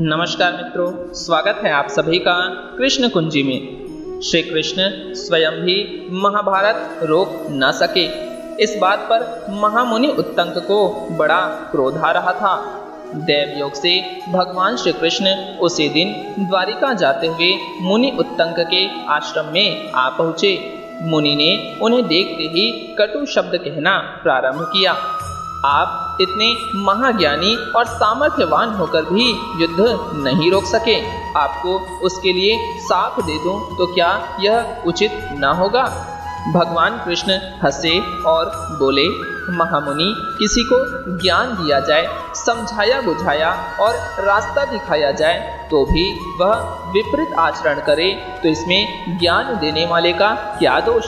नमस्कार मित्रों, स्वागत है आप सभी का कृष्ण कुंजी में। श्री कृष्ण स्वयं भी महाभारत रोक न सके। इस बात पर महामुनि उत्तंक को बड़ा क्रोध आ रहा था। देव योग से भगवान श्री कृष्ण उसी दिन द्वारिका जाते हुए मुनि उत्तंक के आश्रम में आ पहुँचे। मुनि ने उन्हें देखते ही कटु शब्द कहना प्रारंभ किया। आप इतने महाज्ञानी और सामर्थ्यवान होकर भी युद्ध नहीं रोक सके। आपको उसके लिए साफ़ दे दूँ तो क्या यह उचित न होगा? भगवान कृष्ण हंसे और बोले, महामुनि, किसी को ज्ञान दिया जाए, समझाया बुझाया और रास्ता दिखाया जाए तो भी वह विपरीत आचरण करे तो इसमें ज्ञान देने वाले का क्या दोष?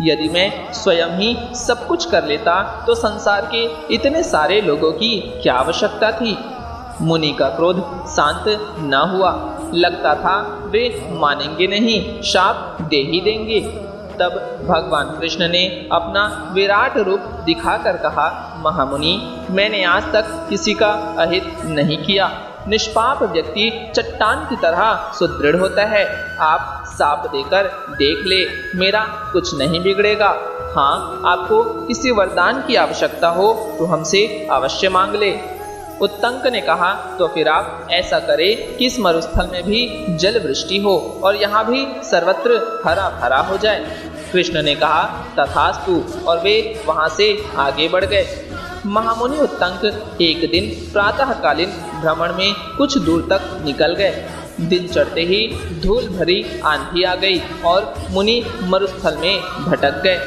यदि मैं स्वयं ही सब कुछ कर लेता तो संसार के इतने सारे लोगों की क्या आवश्यकता थी? मुनि का क्रोध शांत न हुआ। लगता था, वे मानेंगे नहीं, शाप दे ही देंगे। तब भगवान कृष्ण ने अपना विराट रूप दिखाकर कहा, महामुनि, मैंने आज तक किसी का अहित नहीं किया। निष्पाप व्यक्ति चट्टान की तरह सुदृढ़ होता है। आप साप देकर देख ले, मेरा कुछ नहीं बिगड़ेगा। हाँ आपको किसी वरदान की आवश्यकता हो तो हमसे अवश्य मांग ले। उत्तंक ने कहा तो फिर आप ऐसा करें कि इस मरुस्थल में भी जल वृष्टि हो और यहाँ भी सर्वत्र हरा भरा हो जाए। कृष्ण ने कहा, तथास्तु, और वे वहाँ से आगे बढ़ गए। महामुनि उत्तंक एक दिन प्रातःकालीन भ्रमण में कुछ दूर तक निकल गए। दिन चढ़ते ही धूल भरी आंधी आ गई और मुनि मरुस्थल में भटक गए।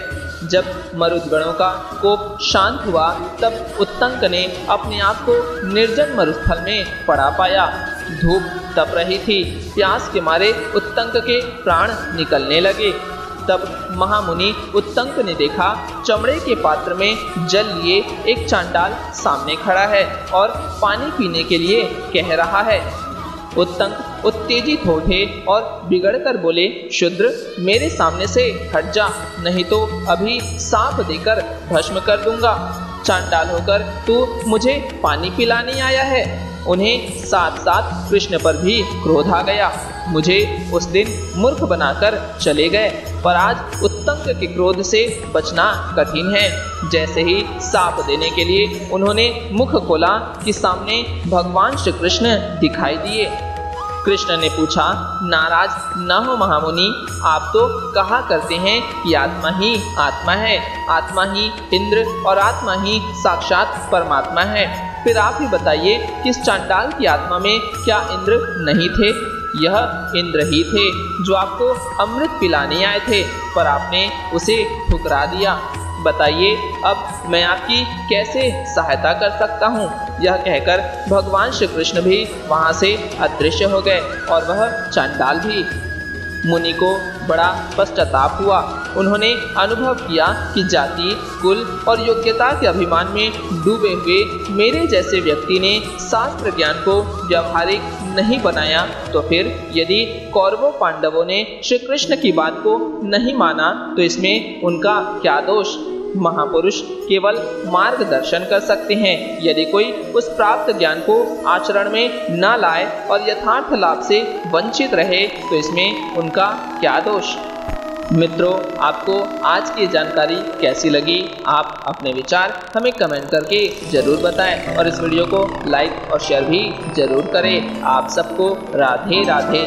जब मरुदगणों का कोप शांत हुआ, तब उत्तंक ने अपने आप को निर्जन मरुस्थल में पड़ा पाया। धूप तप रही थी, प्यास के मारे उत्तंक के प्राण निकलने लगे। तब महामुनि उत्तंक ने देखा, चमड़े के पात्र में जल लिए एक चांडाल सामने खड़ा है और पानी पीने के लिए कह रहा है उत्तंक उत्तेजित हो उठे और बिगड़कर बोले, शुद्र, मेरे सामने से हट जा, नहीं तो अभी सांप देकर भस्म कर दूँगा। चांडाल होकर तू मुझे पानी पिलाने आया है। उन्हें साथ साथ कृष्ण पर भी क्रोध आ गया। मुझे उस दिन मूर्ख बनाकर चले गए। पर आज उत्तंक के क्रोध से बचना कठिन है। जैसे ही साप देने के लिए उन्होंने मुख खोला कि सामने भगवान श्री कृष्ण दिखाई दिए। कृष्ण ने पूछा, नाराज़ न हो महामुनि, आप तो कहा करते हैं कि आत्मा ही आत्मा है। आत्मा ही इंद्र और आत्मा ही साक्षात परमात्मा है। फिर आप ही बताइए, किस चांडाल की आत्मा में क्या इंद्र नहीं थे? यह इंद्र ही थे जो आपको अमृत पिलाने आए थे, पर आपने उसे ठुकरा दिया। बताइए, अब मैं आपकी कैसे सहायता कर सकता हूँ? यह कहकर भगवान श्री कृष्ण भी वहाँ से अदृश्य हो गए और वह चंडाल भी मुनि को बड़ा पश्चाताप हुआ। उन्होंने अनुभव किया कि जाति, कुल और योग्यता के अभिमान में डूबे हुए मेरे जैसे व्यक्ति ने शास्त्र ज्ञान को व्यवहारिक नहीं बनाया तो फिर यदि कौरवों पांडवों ने श्री कृष्ण की बात को नहीं माना तो इसमें उनका क्या दोष? महापुरुष केवल मार्गदर्शन कर सकते हैं। यदि कोई उस प्राप्त ज्ञान को आचरण में न लाए और यथार्थ लाभ से वंचित रहे तो इसमें उनका क्या दोष? मित्रों, आपको आज की जानकारी कैसी लगी? आप अपने विचार हमें कमेंट करके ज़रूर बताएँ और इस वीडियो को लाइक और शेयर भी ज़रूर करें। आप सबको राधे राधे